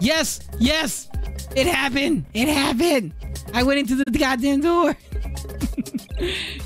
Yes, yes, it happened. It happened. I went into the goddamn door.